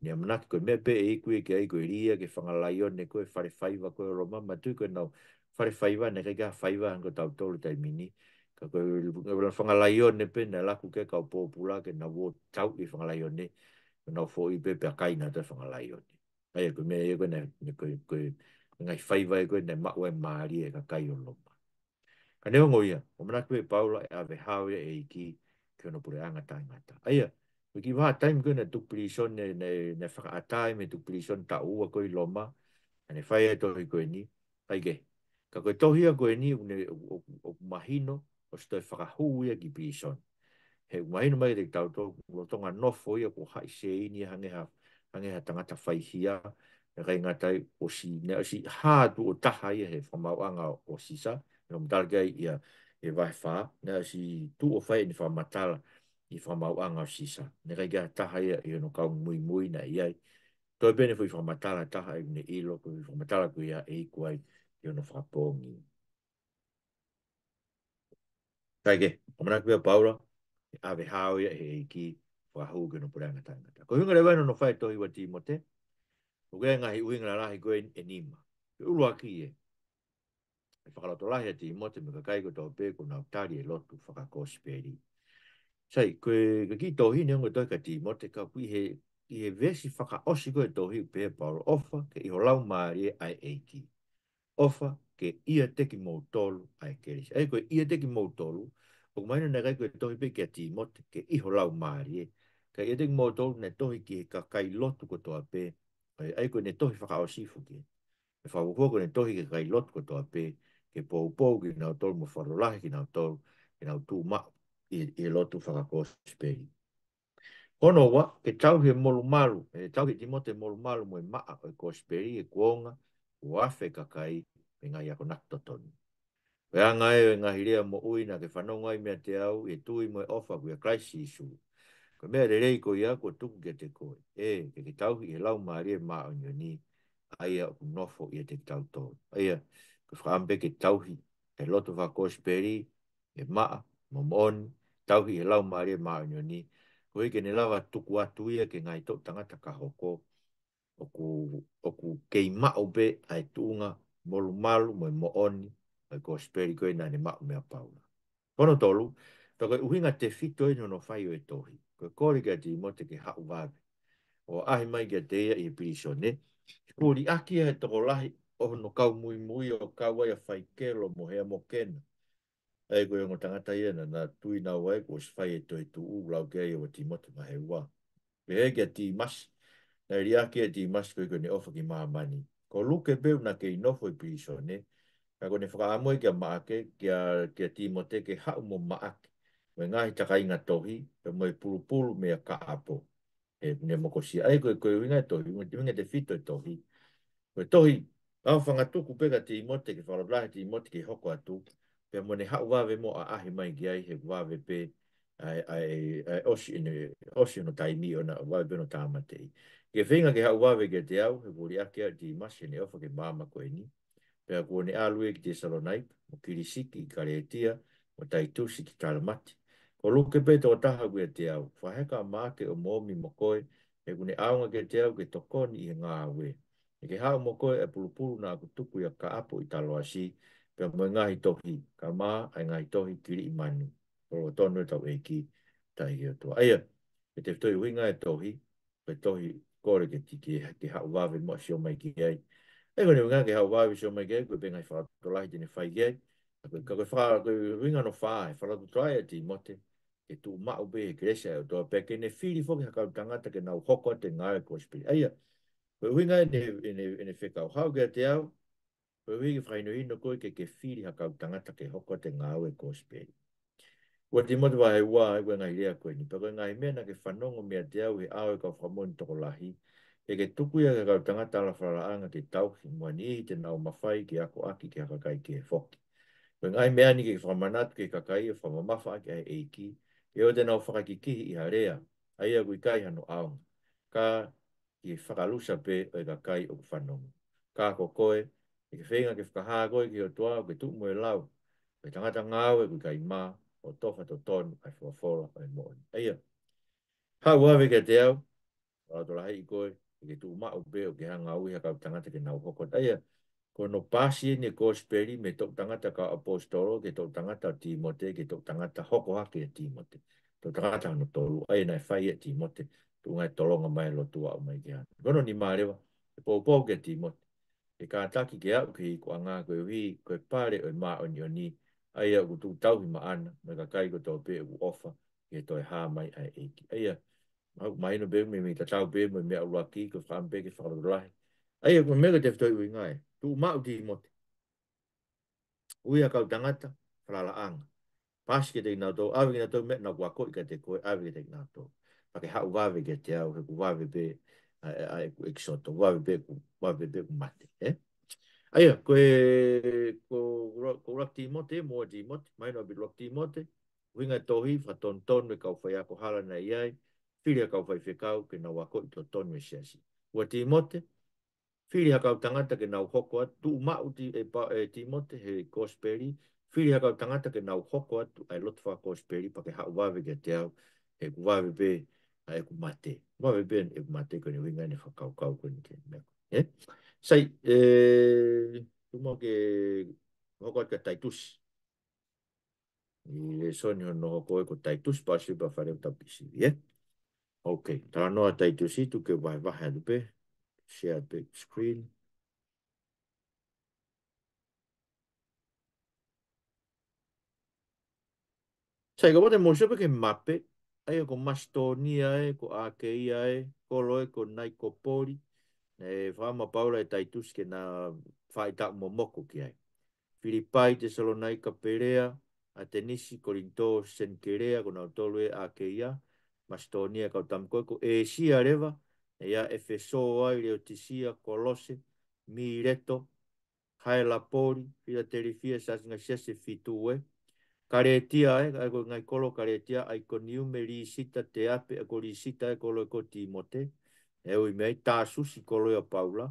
ni a manaki koe mea pe e ikue ke aiko i ria ke whangalai o ne koe whare faiwa koe roma ma tui koe nau whare faiwa ne kai ka faiwa hanko tau tolu taimi ni Ka whangalai o ne pene, laku ke kau pōpula ke na wō tau i whangalai o ne, ka nau fō pe pia kaina te whangalai o ne. Ai e koe mea e koe ne, ne koe, koe, ngai whaiwa e koe ne makwe maari e ka kai o loma. Ka neho ngoi a, o mana kue paula e ave hawe e i ki, ki ono pure anga tai ngata. Ai a, me ki waha taim koe ne duplison ne, ne, ne whakaatai me duplison ta ua koe loma, a ne whai e tohi koe ni, ai ke, ka koe tohi a koe ni, o, o, o, o mahino, o se toi whakahu ki Bison. He maino mai te tau tō, o tonga nofo ia ko hai se ini hangeha, hangeha tangata whai hia, e rei ngatai o si, ne, o si hādu o taha ia he whamauanga o sisa, e o mtargei ia e vai whā, ne o si tu o whai ni whamatala, i whamauanga o sisa. Ne rei gaha taha ia, i ono kau mui mui na iai, toi bene fwi whamatala taha, e ne ilo, fwi whamatala kui ia, e i kuai, i ono whapongi. Mm. Tai ke, o manaki pia paura, e ave haoia e eiki o a hūke no pureanga tangata. Ko hunga rewaino no whae tohi wa tīmote, o kei ngahi uinga na rahi koe e nima. Ke ulu aki e. E whakaroto rahi a tīmote, me kakai ko tau pēko nao tari e lotu whakakos Sai, koe ka ki tohi ni hongo tohi ka tīmote, ka kui he, i he vesi whakaosi koe tohi pe paura ofa, ke iho lau maari ai eiki. Ofa, ke ia teki mou tolu ai keris. Ai koe ia teki mou tolu, o kumaina na kai koe tohi pe kia timot, ke iho lau maari e. Ka ia teki mou tolu ne tohi ki ka kai lotu kotoa pe, ai koe ne tohi whakao sifu ki. E whakukua koe ne tohi ki kai lotu kotoa pe, ke pou pou ki nao tolu mo wharulahi ki nao tolu, ki nao tū ma i, i lotu whakakos speri. Kono wa, ke tau e molu malu, e tau ti mote molu malu mo e maa koe kosperi e kuonga, uafe kakai, e ngai ako nakto tonu. Pea ngai e ngai hirea mo ui na ke whanongai mea te au e tui mo e ofa kui a Christ Jesus. Ko mea re rei ko ia kua tuku ke te koe. E, ke ke tauhi e lau maari e maa anio ni aia o nofo i te tau tonu. Aia, ke whaambe ke tauhi e loto wha kosperi e maa, momon, tauhi e lau maari e maa anio ni. Koe ke ne lawa tuku atu ia ke ngai tau tangata ka hoko o ku, o ku kei mao ai tūnga molu malu mo on ai ko speri ko ina ni ma me paula pono tolu to ko uhinga te fito ino e no fai o etohi ko kori ga di mote ke hau vabe o ai mai ga teia i prisione kuri aki e toko la o no kau mui mui o kau ai a fai kelo mo he mo kena e ko yongo tangata iena na tui na wai ko si fai eto tu u lau ke ai o ti mote ma he ua pe hege a mas na iri aki e ti mas ko i ko ni ofa ki maa mani ko luke pe una ke inofo i piso ne, ka kone whakaamo i kia maake, kia, kia timote ke hau mo maake, me ngahi taka inga tohi, pe mo i pulu pulu ka apo, e ne mo kosi ai koe koe winga e tohi, mo timinga te fito e tohi, koe tohi, au whangatuku pega timote ke whalablahe timote ke hoko atu, pe mo ne hau wawe mo a ahi mai ki ai he wawe pe, pe, ai ai ai oshi ni oshi no dai mi ona wa beno tamate ke venga ke hawa ve ke te au ke buri ake di masine ofa ke mama ko ni pe a kone alu ke te salonai o kirisi ki tia, o tai tu si ki talmat ko lu ke pe to taha ku te au fa he ka ma ke o mo mi mokoi e kone au ke te au ke tokoni i nga we e ke hau mokoi e pulupulu na ku tuku ya ka apo i taloasi pe mo e ngahi tohi ka ma ai ngahi tohi kiri i manu o tonu e tau e ki tai ki o tua. Aia, e te whtoi winga e tohi, e tohi kore ke tiki ke hau wawe mua si o ki ei. E kone winga ke hau wawe si ki ei, koe pengai whakato lahi tine whai ki ei. Ka koe whaka, koe winga no whaa, e whakato trai e ti mote, e tu mao be e kresa e o tua peke, ne whiri fwoki haka utangata ke nau hoko te ngāre kua spiri. Aia, koe winga e ne, e ne, e ne whekau hau kia te au, koe winga whainu ino koe ke ke whiri haka utangata ke hoko te ngāre kua spiri. Wa di mod wae wa e wen ai lea koe ni. Pero e mea na ke whanongo mea te au e au e kau whamon toko lahi. E ke tuku ia ke kau tangata ala anga ke tau ki mua ni i te nao mawhai ki ako aki ke hakakai ki e whoki. Pero e ngai mea ni ke whamanatu ke kakai e whamamafa aki ai eiki. E o te nao whakakiki i harea. Ai a gui kai hano aung. Ka ki whakalusa pe o e kakai o whanongo. Ka ko koe. E ke whenga ke whakahakoe ki o tuao ke tuku mua e lau. E tangata ngāwe kui kai maa o tofa to tonu ai fo fo ai mo ai ya ha wa ve ke te au o to lai ko i ke tu ma o be o ke hanga u ia ka tanga te na ho ko no pasi e ni ko speri me tok tangata ka apostolo ke to tanga ta timote ke to tanga hoko ha ke timote to tanga ta no to ai na fai e timote tu e ngai tolonga mai lo tua o mai ke hanga ko ni mare e po po ke timote e ka taki ke au ke i ko anga ko e wi ko e pare o ma o ni ni Aia, ko tu tau ma ana me ka kai ko to pe u ofa ke to ha mai ai e Aia, ai ma ma ina be me me ta tau be me me ro ki ko fam be ke fam ro ai ai ko me ga te to u ngai tu ma u di mo te u ia ka tangata fra la ang pas ke te na to a vi na to me na ko ka te ko a vi te na to pa ke ha u ke te au ke ku va ve be ai ai ek so be ku va ve be ku mate eh Aia, koe, ko, ko rock team mote, moa team mote, mai no bi rock team winga tohi, fa ton ton, me kau fai ako hala na iai, whiri a kau fai whikau, ke nau ako i to ton me shiasi. Ua team mote, whiri a kau tangata ke nau hoko atu, mau ti, e, pa, e team he kosperi, whiri a kau tangata ke nau hoko atu, ai lotu wha kosperi, pa ke hau wawe ke te au, he ku wawe pe, e ku mate. Wawe pe, e ku mate, kone winga ni whakau kau kone ke mea. Eh? como eh, que はい、えー、うまく、no cualquier tus. Y eso no no puedo contar tus pasos para hacer un tapiz. Bien. Ok, ahora no está tus tú que vas bajando, pe. Share big screen. Sai ko mo Que ke mape, Hay con mastonia e ko akeia Con ko loe e whaama paura e tai tuske nā whaitak mo moko ki ai. Filipai, Tesalonaika, Perea, Atenisi, Korinto, Senkerea, kona otolue, Akeia, Mastonia, Kautamkoeko, e sia rewa, e a Efeso, ai, Reotisia, Kolose, Mireto, Haelapori, Filaterifia, Sasinga, Sese, Fitue, Karetia, e, ai, ngai kolo, Karetia, Aikoniume, Risita, Teape, Ako Risita, Ekolo, Eko, Timotei, e ui mea i tā susi kolo i Paula,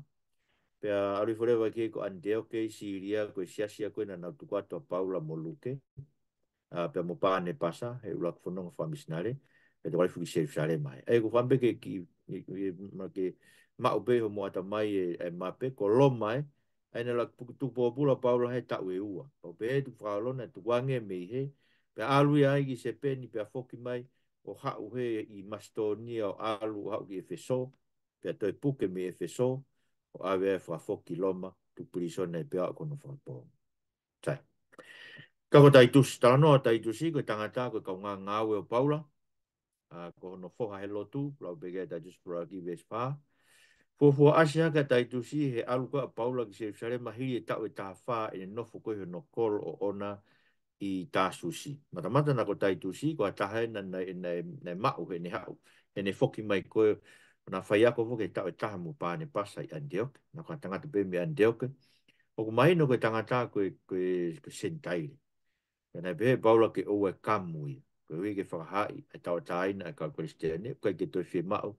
pe a ari forewa ki eko andeo ke i siria, koe siasia koe na nau tuku atu Paula mo luke, uh, pe mo pāne pasa, e ula kufononga whami sinare, e te wale fuki serif sare mai. E ko whambe ke ki, ki, ki ma upe ho mo ata mai e, e mape, ko lo mai, e nela tupo pula Paula he tau e ua. Pau pe e tu whaalona, e tu wange e me i he, pe alui ai ki se peni, pe foki mai, o hau he i mastonia o alu hau i efeso, pia toi puke me efeso, o awe e fwa fo kiloma, tu pliso nei pia o kono fwa po. Tai. Kako tai tusi tano, tai tusi, koe tangata, koe kau ngā ngāwe o paula, a kono hono foha he lotu, lau pegea tai tusi pura ki vese pā. Fua asia ka tai tusi, he alu kua paula ki se fsare mahiri e tau e tā whā, e nofu koe hono kolo o ona, i tā sushi. Mata mata nā ko tai tūsi, ko a tahae nā nā nā nā mao he ne hau, he ne whoki mai koe, nā whai ako whoke tau e taha mu pāne pasa i andeoke, nā kua tangata pēmi andeoke, hoko mai no koe tangata koe, koe, koe sentaire. Nā nā pēhe baula ke o e kamui, ko wei ke whakahai, e tau e tāina e kau koe ko koe ke toi whie mao,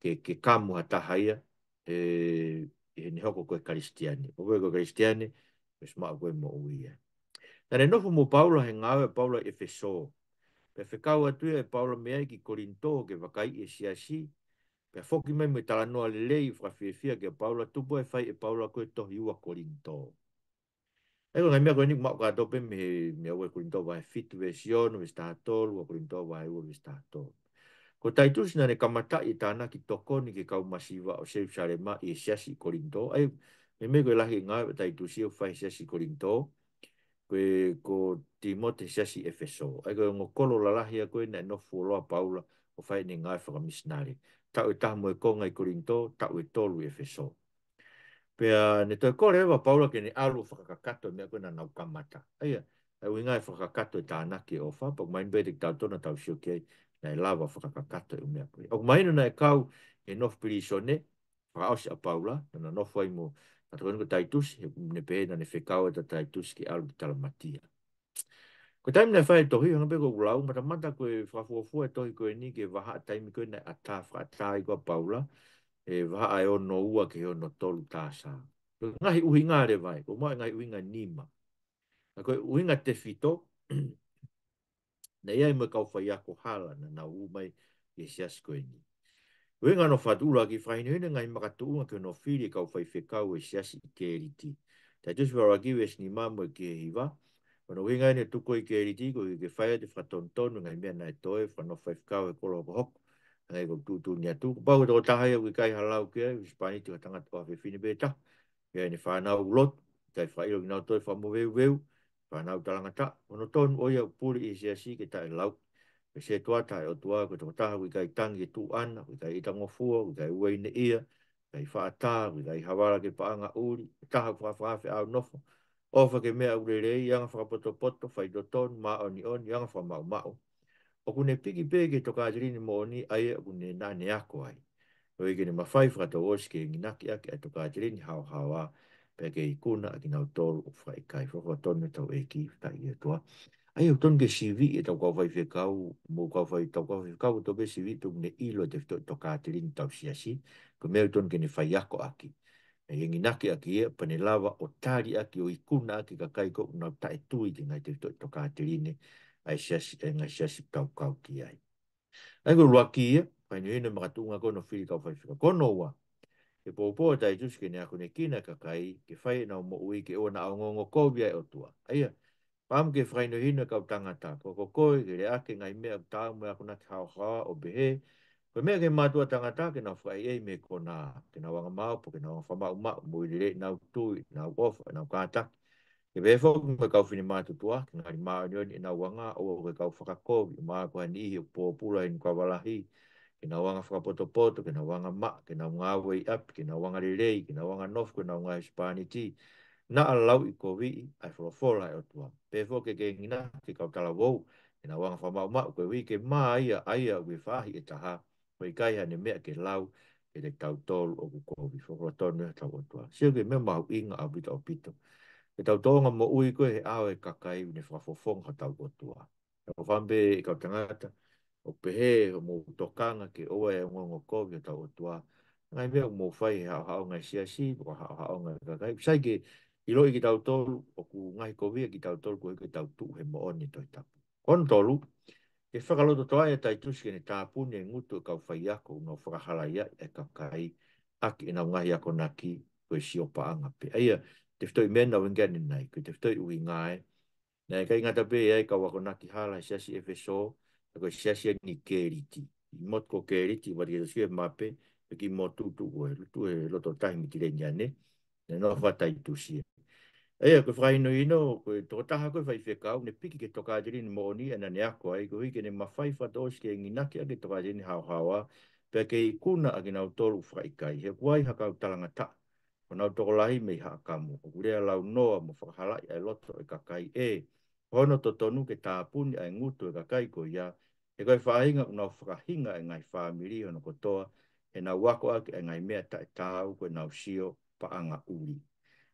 ke, ke kamu ha tahaia, e, e ne hoko koe karistiane. Koe koe karistiane, koe smao koe mo uia. E re nofu mo Paula he ngāwe Paula e whesō. Pe whekau atu e Paula mea ki Korinto ke wakai e si asi. Pe whoki mai mui tala noa lele i whawhiwhia ke Paula tupo e whai e Paula koe tohi ua Korinto. Ego ngai mea koe niku mao kato pe me mea ue Korinto wa e fitu e sionu e stahatolu a Korinto wa e ue stahatolu. Ko taitu sina ne kamata i tāna ki toko ni ke kau masiwa o seu e siasi Korinto. Ai, me me koe lahi e ngā taitu si o whai e siasi Korinto koe ko Timote Shashi Efeso. Ai koe ngō kolo la lahi a koe na e nofu o loa paula o whae ni ngai whaka misnari. Tau e tahamu e konga i korinto, tau e tolu Efeso. Pea ne toi kore ewa paula ke ne alu whakakakato mea koe na naukamata. Ai au i ngai whakakato e tānaki o wha, pa kumain bedek tau tona tau shio kei na e lawa whakakakato e umea koe. Au kumainu na e kau e nofu pirisone, whakaosi a paula, na nofu ai mo Ata kono ko taitus, ne pe na ne fekau e ta taitus ki alu talamatia. Ko taimi na fai tohi, hanga peko kulau, mata mata ko e whafuafu e tohi ko ni ke waha taimi koe e na ata whakata i kwa paula, e waha ae o no ua ke o no tolu tāsā. Ngahi uhi ngā re vai, ko mai ngahi uhi ngā nima. A koe uhi ngā te fito, na iai mai kau whai ako hala na nau mai ke siasko e ni. Wenga no fatura ki whainu hine ngai makatuunga ke no whiri kau whai whekau e siasi i keriti. Tai tusi wara giwe ni mamu e ke hiwa. Wano wenga ine tuko i keriti ko i ke whaia te whatontonu ngai mea nai toe whano whai whekau e kolo ko hoku. Ngai ko tūtū ni atu. Pau tako tahaia ui kai halau kia i Spani tika tangata pa whewhine beta. Ia ine whanau ulot. Tai whaia i nau toe whamu weu weu. Whanau talangata. Wano tonu oia upuri i siasi ke tae lau e se tuata e o tua ko te mataha ui kai tangi e tu ana, ui kai itango fua, ui kai uei ne ia, ui kai whaata, ui kai hawara ke paanga uri, e taha kua whaafi au nofo, ofa ke mea urere rei, anga whakapoto poto, whai do ton, mao ni on, i anga whamau mao. O kune piki pege to kajirini mo ni ai e kune nane ako ai. O ike ni mawhai whakata oos ke nginaki ake e to kajirini hao hao a, pege i kuna a ki tolu o whai kai whakatonu tau e ki i kuna a ki nau tau e ki whakai e toa ai o tonge si vi e tau kawai fe kau, mo kawai tau kawai fe kau, tobe si vi tuk ne ilo te fito to kātirin tau si asi, ko meo tonge ne fai ako aki. E yengi nake aki e, pane lava o tari aki o ikuna aki ka kaiko na ta e tui te ngai te fito to kātirin e, ai si asi, e ngai si tau kau ki ai. Ai ko ruaki e, pai nuhine makatunga kono fili kau fai fika kono wa, e pōpō tai tuske ne ako ne kina ka kai, ke fai e na o mo ui ke o na o ngongo kovia e o tua. Aia, ai e, Pam ke whai hina kau tangata, ko ko koi, ke re ake ngai mea ku tāu mea kuna ki hao hoa o behe, ko mea ke mātua tangata ke nau whai ei me ko nā, ke nau wanga māu, ke nau wanga whamau mā, mui re re nau tui, nau ofa, nau kāta. Ke behe fōku me kau whini mātu tua, ke ngari māu ni oni nau wanga, o o ke kau whakakowi, o māku hani ihi o pōpura in kwa walahi, ke nau wanga whakapoto poto, ke nau wanga mā, ke wanga ngāwai api, ke nau wanga re rei, ke nau wanga nof, ke nau ngā hispāniti, na alau i kowi i ai whorofora e o tua. Pefo ke ke ngina ke kautala wou, e na wanga whamau ma u kowi ke mā ia aia ue whahi e taha, o i kai hane mea ke lau e te kautolu o kukowi, whorofora e tau o Sio ke me mahu inga a wita o pito. E tau tōnga mo ui koe he awe kakai u ne whafofong ha tau o E o whambe i e tangata o pehe o mō tokanga ke oa e ngongo kowi o tau o Ngai mea o mō whai he hao hao ngai e siasi, o hao hao ngai e kakai. Sai ke, I loi ki tau tolu, o ku ngahi kovia ki tau tolu, kua e ki tau tuu he toi tapu. Kon tolu, e whakaloto toa e tai tusi ke ne tāpu ne ngutu e kau ako, no whakahalai a e kau kai, aki e nau ngahi ako naki, koe si o paanga pe. Aia, te whtoi mena o ingani nai, koe te whtoi ui ngai, na e kai ngata pe e ai kau ako naki hala e siasi e feso, e koe siasi e ni keriti. I mot ko keriti, wadi e tasi e mape, e ki motu tu koe, tu e loto tahimi tire nyane, ne no whatai tusi e e a ko fai ino ko to ta ha ko fai fe ne piki ke to ka ni moni ana ne ako ai ko hike ne ma fai fa ke ngi na ke ke to ka ni hau hawa pe ke i kuna a ki na utoru fai kai he kuai ha ka utalanga ta ko nau utoko lahi me ha ka ko kurea lau noa mo fa hala ai loto e ka kai e hono to tonu ke ta puni ai ngutu e ka ko ia e ko fa hinga ko na fa hinga e ngai fa miri ono ko toa wako ake e ngai mea ta e tau ko na usio pa anga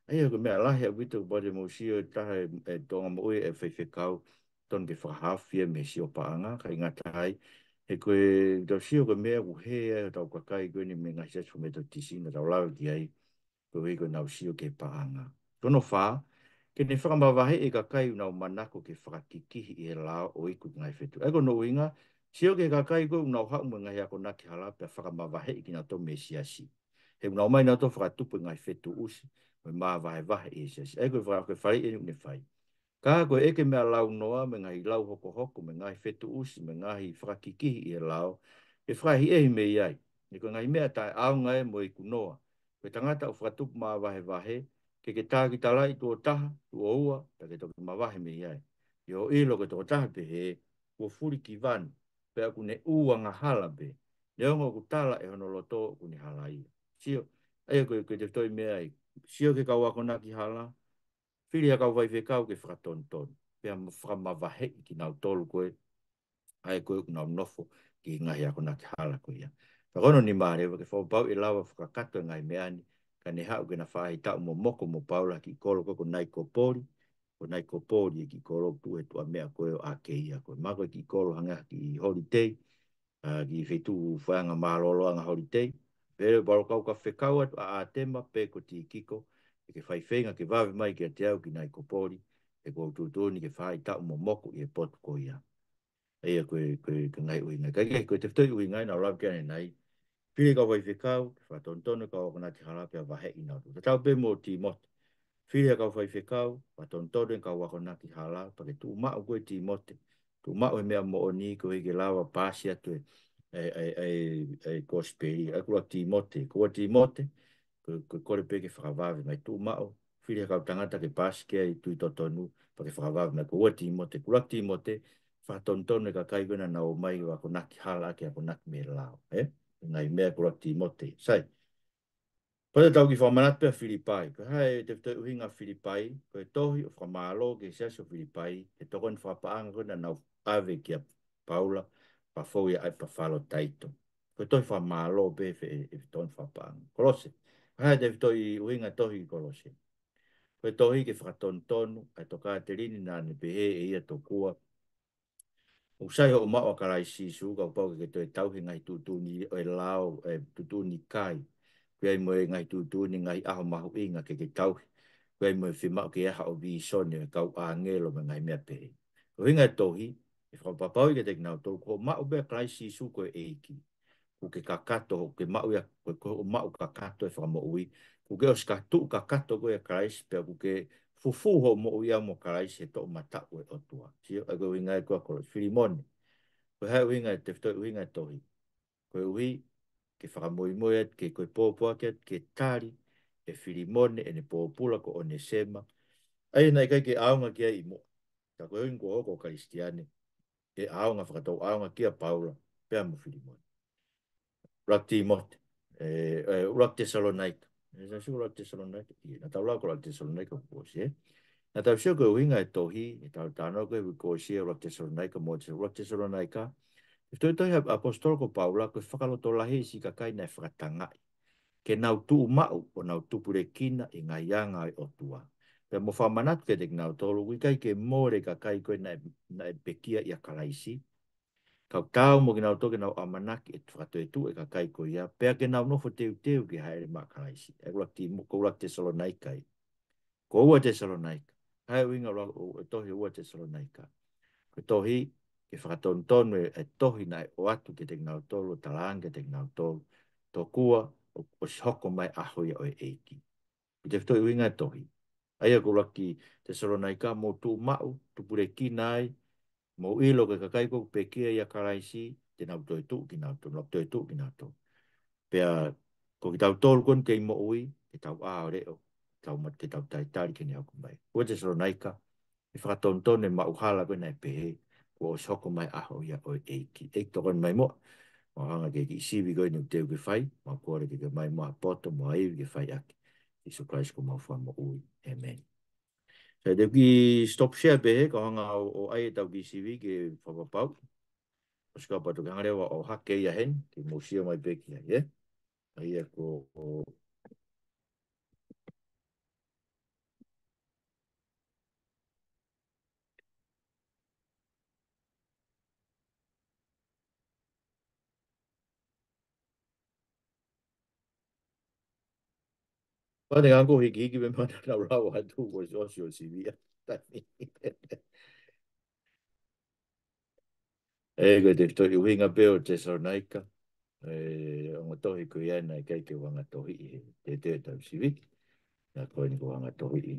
ai ko e, e e me ala ha wito ba de mo shi ta ha e to ngam e fe kau ka o me shi o pa nga ka nga tai e koe e do shi o ko me u he e ta ko ka i ni me nga shi so me to ti shi na la di ai koe we ko nau shi o ke paanga. nga to no fa ke ne fa e ka kai manako ke fa ki ki i la o i ku nga fe tu e ko no winga shi o ke ka kai ko na ha mo nga ko na ki hala pe fa ma va he ki na to me shi asi. he na mai na to fa tu pu nga fe o ma vai vai i se e ko vai ko fai e ne fai ka ko e ke mea lau noa me ngai lau hoko hoko me ngai fetu usi me ngai frakiki i e lau e frai e me ai e ko ngai mea tai au ngai mo i ku noa pe tangata o fratuk ma vai vai ke ke ta ki tala i tō taha tu o ua ta ke toki ma vai me ai yo e lo ke tō taha pe he ko furi ki van pe aku ne ua ngā hala pe leo ngā ku tala e honoloto ku ni hala i sio Ai ko ko te toi me ai sio ke kau ako naki hala, whiri a kau vai whi kau ke whakaton ton, pia ma whamawahe ki nau tolu koe, ai koe ku nau nofo ki ngahi ako naki hala koe ia. Whakono ni maare, wa ke whaubau i e lawa whakakatoa ngai meani, ka ne hau ke na whahi tau mo moko mo paula ki kolo koe ko nai ko pori, ko nai ko pori e ki kolo tu e tua mea koe o ake ia koe. Mako e ki kolo hanga ki holiday, uh, ki whetu whaanga mahalolo anga holiday, pe baro kau ka fekau atu a atema pe ko ti kiko e ke fai fenga ke vave mai ke te au ki nai ko pori e ko tu tu ke fai tau mo moko i e potu ko ia e ia koe koe ka ngai ui ngai kai koe te fitoi ui ngai na rau kia nai pire ka vai fekau ke fai ton tonu ka wakana ti harapia vahe i nau ta tau pe mo ti mot Fili ka fai fekau, pa ton tonu ka wakana ki hala, pake tu mao koe ti mote, tu mao e mea mo o ni koe ke lawa pasi atu e, ai ai ai ai gospel a kula ti mote ko ti mote ko ko pe que fa va ve mai tu ma o fili ka tanga ta ke pas ke ai tu to tonu pa ke fa va ve ko ti mote kula fa ton ton ka kai gona na o mai wa ko nak hala ke eh? ko nak me la o e na i me kula ti sai pa te tau ki fa manat pe filipai ko hai te te uhinga filipai ko tohi o fa malo ke sa so filipai ke to kon fa pa angona na ave ke paula pa fau ia ai pa falo taito. Ko toi fa ma lo be fe e, e ton fa pang. Kolose. Ha de toi winga tohi kolose. Ko tohi ke fra ton ton a to ka te lini na ne be e ia to kua. O sai o ma o kala si su ka pa ke toi tau hinga i tu ni e lao e tutu ni kai. Ko ai mo ngai tutu ni ngai a mahu hu inga ke ke tau. Ko ai mo fi ma ke ha o bi so ne ka o angelo me ngai me pe. Ko hinga tohi, e fa papa o te nau to ko ma o be price su ko e ki ko ke kakato ko ma o ya ko o ma kakato e fa ui ko ke os kato kakato ko e price pe ko ke fufu ho mo o ya mo price to mata e o o tua si o go winga e ko ko filimon ko ha winga e te to winga to hi ui ke fa mo mo et ke ko po po ke ke tari e filimon e ne po pula ko onesema ai nai kai ke aunga ke ai mo ta ko ingo ko kristiani e aonga whakatau aonga kia Paula pia mo Filimon. Rak mot, e, e, Rak Thessalonica. E sa siu Rak Thessalonica? I, e, na tau lako Rak Thessalonica kukosi, eh? Na tau siu koe uinga e tohi, e tau tano koe kukosi e Rak Thessalonica mo te Rak Thessalonica. E toi toi apostol ko Paula, koe whakaloto lahi si kakai nei whakatangai. Ke nau tuu mau o nau tupure kina i e ngai yanga o tuanga. Pe mo whaama natu te tek nao tolu, kai ke mōre ka kai koe na, na e pekia i a karaisi. Kau kau mo ki nao toke nao amanaki e tukato e e ka kai koe ia, pea ke nao nofo teu teu ki haere maa karaisi. E ulak ti mo ka te salo naikai. Ko ua te salo naikai. Hai uinga ulak u e tohi ua te salo naikai. Ko tohi ke whakaton tonu e, e, tohi na e o atu ke tek nao tolu, talaang ke tek nao tolu. Tokua o, o shoko mai ahoia o e eiki. Ko te fito uinga e tohi ai a kura ki te ka mō tū mau, tu pure ki nai, mō ilo ke kakai kōku pe kia i a karaisi, te nau tō i tū ki nā tō, nau tō i tū ki nā tō. Pea, kō ki tau tōru kon ke i mō ui, te tau ā o reo, tau mat te tau tai tāri ke ni au kumai. Ua te saronaika, i whakatonton e mau hala koe nai pehe, ko o soko mai aho i a oi eiki. Eik tō kon mai mō, mō hanga ke ki isiwi koe ni uteu ki whai, mō kore ki ke mai mō a poto, mō aivi ki whai aki. Isu Christ ko mau fa ui. Amen. Sa de ki stop share be ko hanga o, o ai e ta ki CV ki fa pa pa. Os ka pa to ganga o hakke ya hen ki mo sia mai be ki ya. Ai e ko o, o Ma te ngāko he kiki me mana na rāwa hai tū koe sō si o si vi E go te tohi winga pe o te sarnaika. Eh, o ngā tohi ko i ana i kei ke wanga tohi i he te te tau si vi. Nā koe ni ko wanga tohi i.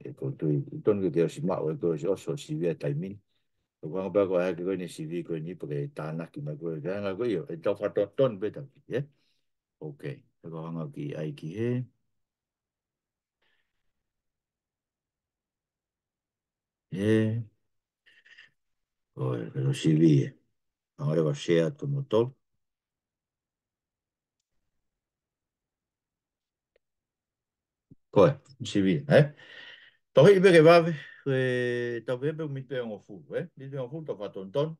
E ko tui, tonu ke te o si mao e koe sō si o si vi a tai mini. O kwa ngapa koe hake koe ni si vi koe ni pake e tānaki ma koe. Kaya ngā koe i o, e tau whatoa tonu pe tau ki, e? Ok, e ko hanga ki ai ki he. Ok. Ε, agora νοσηλεία. Ωραία, βασέα το μοτόρ. Correto, civil, né? Então, ele levava, talvez eu me tenha um fundo, né? Me tenha um fundo, estava tontão.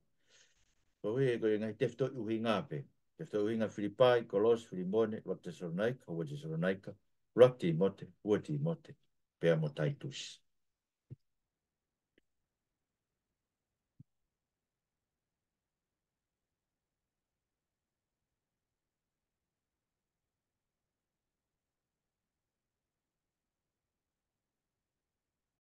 Talvez eu tenha teve todo o ringape. Teve todo o ringa Filipai, Colos, Filimone, Rotesonaica, Rotesonaica, Rotti Mote, Rotti Mote, Pea Motaitus.